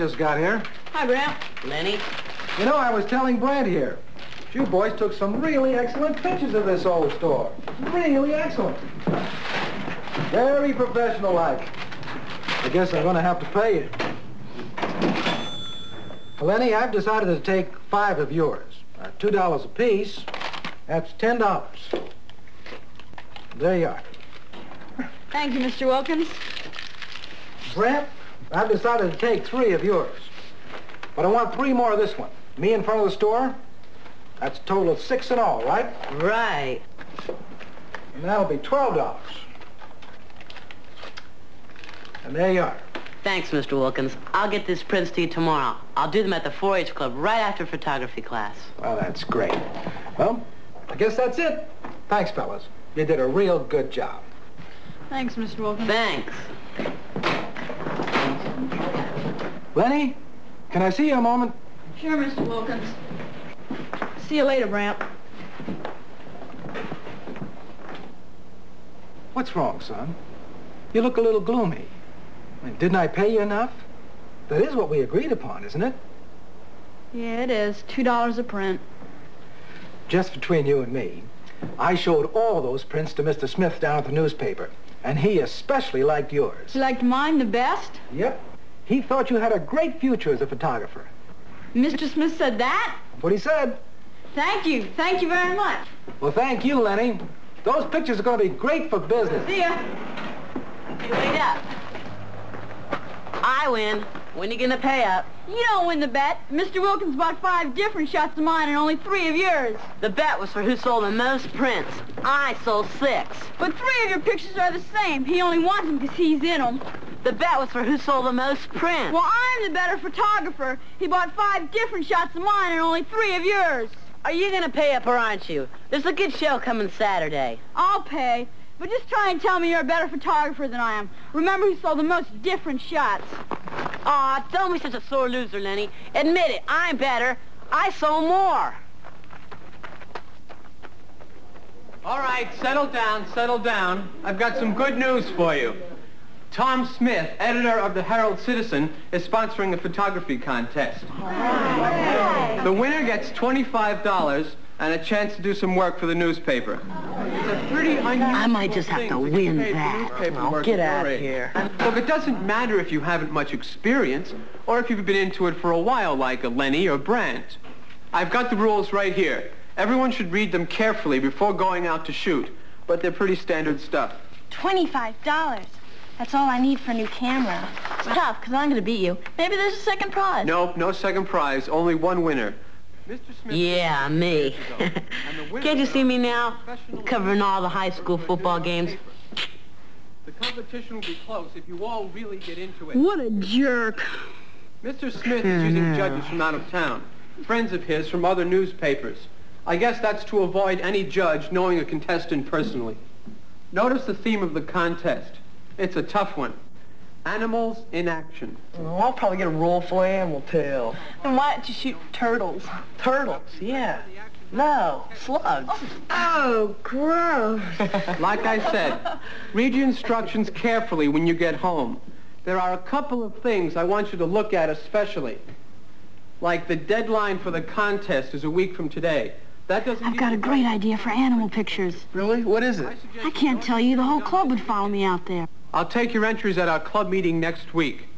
Just got here. Hi, Brant. Lenny? You know, I was telling Brant here. You boys took some really excellent pictures of this old store. Really excellent. Very professional-like. I guess I'm going to have to pay you. Lenny, I've decided to take five of yours. Uh, Two dollars apiece. That's ten dollars. There you are. Thank you, Mr. Wilkins. Brent, I've decided to take three of yours. But I want three more of this one. Me in front of the store? That's a total of six in all, right? Right. And that'll be twelve dollars. And there you are. Thanks, Mr. Wilkins. I'll get these prints to you tomorrow. I'll do them at the 4-H Club right after photography class. Well, that's great. Well, I guess that's it. Thanks, fellas. You did a real good job. Thanks, Mr. Wilkins. Thanks. Lenny, can I see you a moment? Sure, Mr. Wilkins. See you later, Brant. What's wrong, son? You look a little gloomy. I mean, didn't I pay you enough? That is what we agreed upon, isn't it? Yeah, it is. Two dollars a print. Just between you and me, I showed all those prints to Mr. Smith down at the newspaper, and he especially liked yours. He liked mine the best? Yep. He thought you had a great future as a photographer. Mr. Smith said that? That's what he said. Thank you. Thank you very much. Well, thank you, Lenny. Those pictures are going to be great for business. See ya. Hey, wait up. I win. When are you gonna pay up? You don't win the bet. Mr. Wilkins bought five different shots of mine and only three of yours. The bet was for who sold the most prints. I sold six. But three of your pictures are the same. He only wants them because he's in them. The bet was for who sold the most prints. Well, I'm the better photographer. He bought five different shots of mine and only three of yours. Are you gonna pay up or aren't you? There's a good show coming Saturday. I'll pay. But just try and tell me you're a better photographer than I am. Remember who sold the most different shots. Aw, don't be such a sore loser, Lenny. Admit it, I'm better. I sold more. All right, settle down, settle down. I've got some good news for you. Tom Smith, editor of the Herald Citizen, is sponsoring a photography contest. The winner gets $25 and a chance to do some work for the newspaper. It's a pretty unusual I might just have to win that. newspaper I'll get out of age. here. Look, it doesn't matter if you haven't much experience or if you've been into it for a while like a Lenny or Brant. I've got the rules right here. Everyone should read them carefully before going out to shoot, but they're pretty standard stuff. Twenty-five dollars. That's all I need for a new camera. It's tough, because I'm going to beat you. Maybe there's a second prize. Nope, no second prize, only one winner. Mr. Smith Yeah, me. Can't you see me now? Covering all the high school football games. The competition will be close if you all really get into it. What a jerk. Mr. Smith is using judges from out of town, friends of his from other newspapers. I guess that's to avoid any judge knowing a contestant personally. Notice the theme of the contest. It's a tough one. Animals in action. Well, I'll probably get a roll for you and we'll. Then why don't you shoot turtles? Turtles, yeah. No, slugs. Oh, gross. Like I said, read your instructions carefully when you get home. There are a couple of things I want you to look at especially. Like the deadline for the contest is a week from today. That doesn't I've got a great idea for animal pictures. Really? What is it? suggest I can't tell you. The whole club would follow me out there. I'll take your entries at our club meeting next week.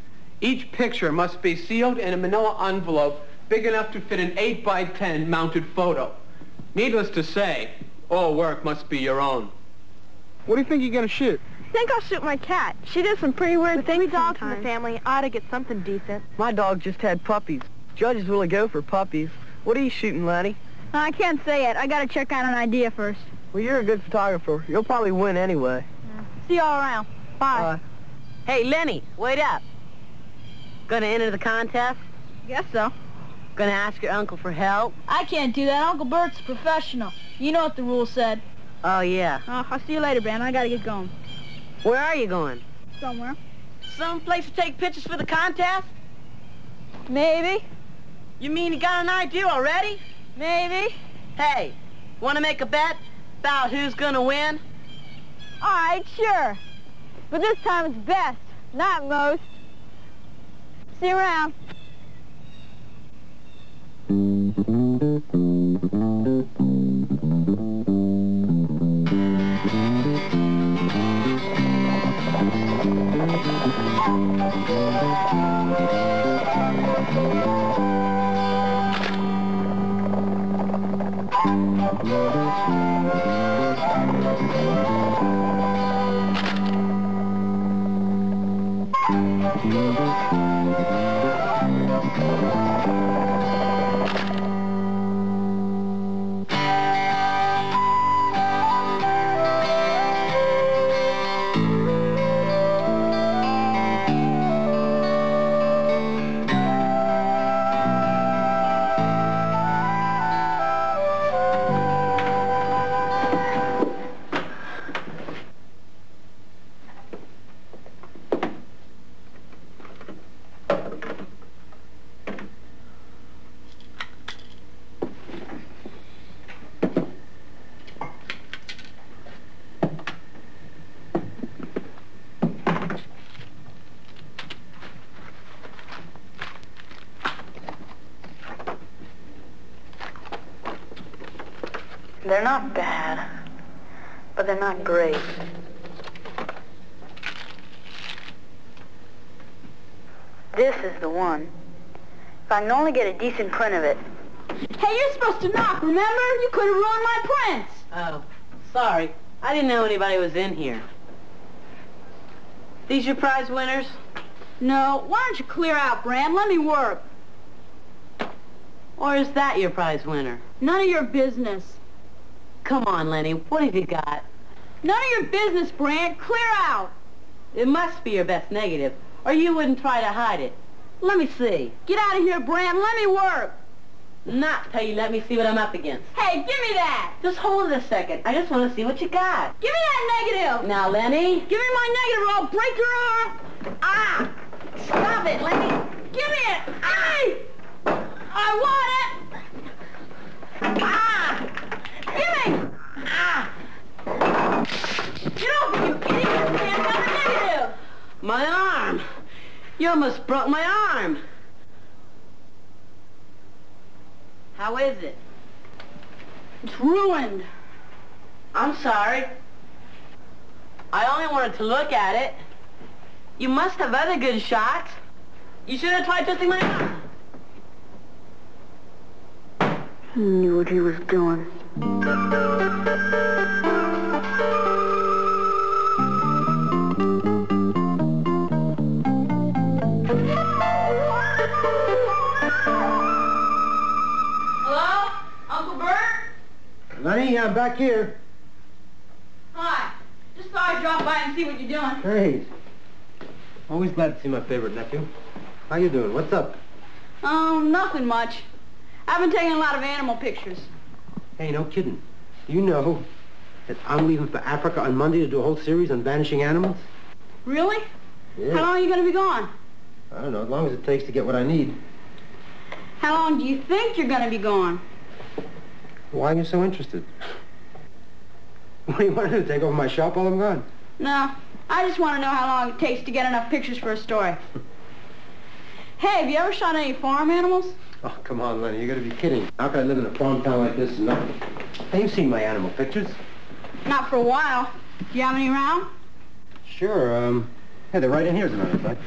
Each picture must be sealed in a manila envelope big enough to fit an 8 by 10 mounted photo. Needless to say, all work must be your own. What do you think you're going to shoot? I think I'll shoot my cat. She does some pretty weird things Three dogs in the family. I ought to get something decent. My dog just had puppies. Judges really go for puppies. What are you shooting, Lenny? I can't say it. I got to check out an idea first. Well, you're a good photographer. You'll probably win anyway. See you all around. Bye. Bye. Hey, Lenny, wait up. Gonna enter the contest? Guess so. Gonna ask your uncle for help? I can't do that. Uncle Bert's a professional. You know what the rule said. Oh, yeah. Uh, I'll see you later, Ben. I got to get going. Where are you going? Somewhere. Some place to take pictures for the contest? Maybe. You mean you got an idea already? Maybe. Hey, wanna make a bet about who's gonna win? All right, sure. But this time it's best. Not most. See you around. They're not bad, but they're not great. This is the one. If I can only get a decent print of it. Hey, you're supposed to knock, remember? You could have ruined my prints. Oh, sorry. I didn't know anybody was in here. These your prize winners? No, why don't you clear out, Bram? Let me work. Or is that your prize winner? None of your business. Come on, Lenny. What have you got? None of your business, Brant. Clear out. It must be your best negative, or you wouldn't try to hide it. Let me see. Get out of here, Brant. Let me work. Not till you let me see what I'm up against. Hey, give me that. Just hold it a second. I just want to see what you got. Give me that negative. Now, Lenny. Give me my negative or I'll break your arm. Ah! Stop it, Lenny. Give me it. Aye! I want it. Ah! Give me. Ah! Get off, you idiot. Brant got a negative. My arm. You almost broke my arm. How is it? It's ruined. I'm sorry. I only wanted to look at it. You must have other good shots. You should have tried twisting my arm. He knew what he was doing. Bert? Lenny, I'm back here. Hi. Just thought I'd drop by and see what you're doing. Hey. Always glad to see my favorite nephew. How you doing? What's up? Um, nothing much. I've been taking a lot of animal pictures. Hey, no kidding. Do you know that I'm leaving for Africa on Monday to do a whole series on vanishing animals? Really? Yeah. How long are you going to be gone? I don't know, as long as it takes to get what I need. How long do you think you're going to be gone? Why are you so interested? What do you want to do, take over my shop while I'm gone? No, I just want to know how long it takes to get enough pictures for a story. hey, have you ever shot any farm animals? Oh, come on, Lenny, you gotta be kidding. How can I live in a farm town like this and not... Hey, you've seen my animal pictures. Not for a while. Do you have any around? Sure, um... Yeah, they're right in here, as a matter of fact.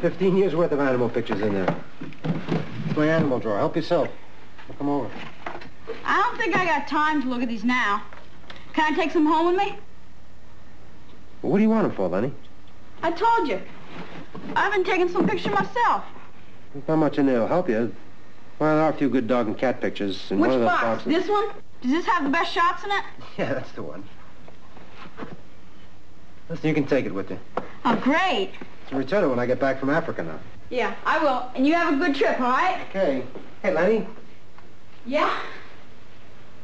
Fifteen years worth of animal pictures in there. My animal drawer. Help yourself. Come over. I don't think I got time to look at these now. Can I take some home with me? Well, what do you want them for, Lenny? I told you. I've been taking some pictures myself. There's not much in there to help you. Well, there are a few good dog and cat pictures. And Which one of those box? boxes... This one? Does this have the best shots in it? Yeah, that's the one. Listen, you can take it with you. Oh, great. Return it when I get back from Africa now. Yeah, I will. And you have a good trip, all right? Okay. Hey, Lenny, Yeah?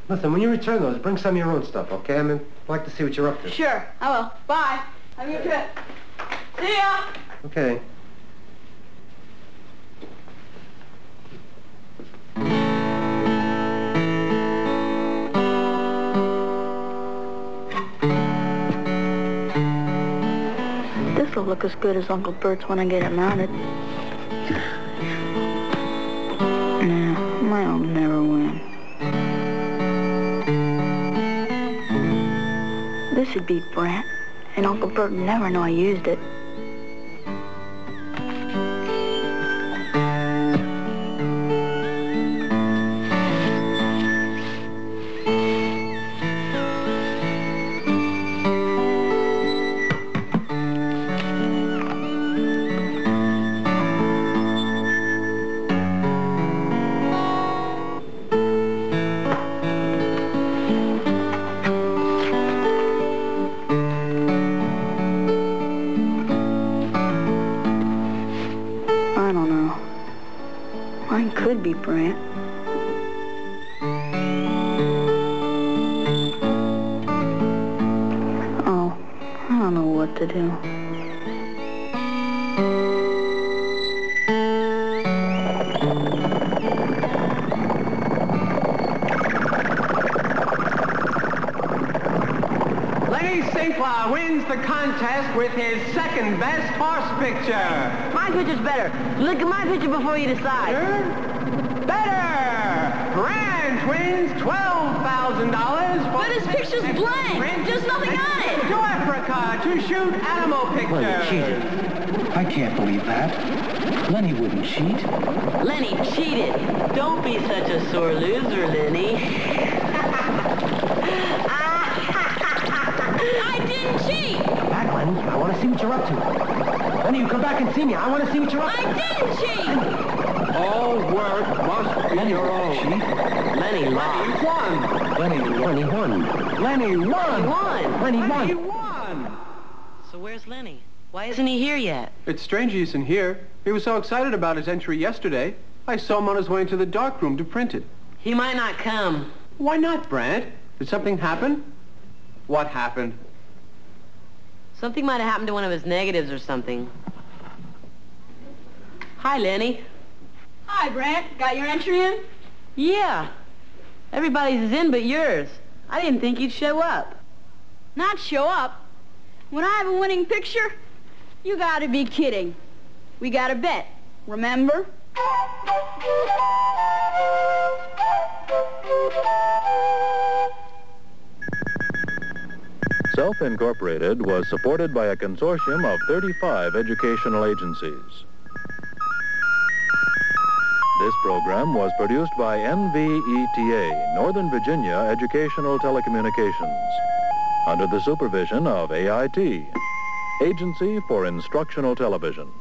listen, when you return those, bring some of your own stuff, okay? I mean, I'd like to see what you're up to. Sure, I will. Bye. Have a good trip. See ya. Okay. As good as Uncle Bert's when I get it mounted. Nah, mine'll never win. This'd beat Brant, and Uncle Bert would never know I used it. What to do. Lenny Sinclair wins the contest with his second best horse picture. My picture's better. Look at my picture before you decide. Better? Better! Ranch wins $12,000 for But his picture's blank. There's nothing on it. to Africa to shoot animal pictures. Well, you cheated. I can't believe that. Lenny wouldn't cheat. Lenny cheated. Don't be such a sore loser, Lenny. I didn't cheat. Come Back, Lenny. I want to see what you're up to. Lenny, you come back and see me. I want to see what you're up to. I didn't cheat. All work must be Lenny your own. cheat. Lenny lost. He won. Lenny, Lenny won. Lenny won. He won. Lenny He won. won. So where's Lenny? Why isn't he here yet? It's strange he isn't here. He was so excited about his entry yesterday. I saw him on his way into the dark room to print it. He might not come. Why not, Brant? Did something happen? What happened? Something might have happened to one of his negatives or something. Hi, Lenny. Hi, Brant. Got your entry in? Yeah. Everybody's is in but yours. I didn't think you'd show up. Not show up. When I have a winning picture, you gotta be kidding. We got a bet, remember? Self Incorporated was supported by a consortium of 35 educational agencies. This program was produced by NVETA, Northern Virginia Educational Telecommunications, under the supervision of AIT, Agency for Instructional Television.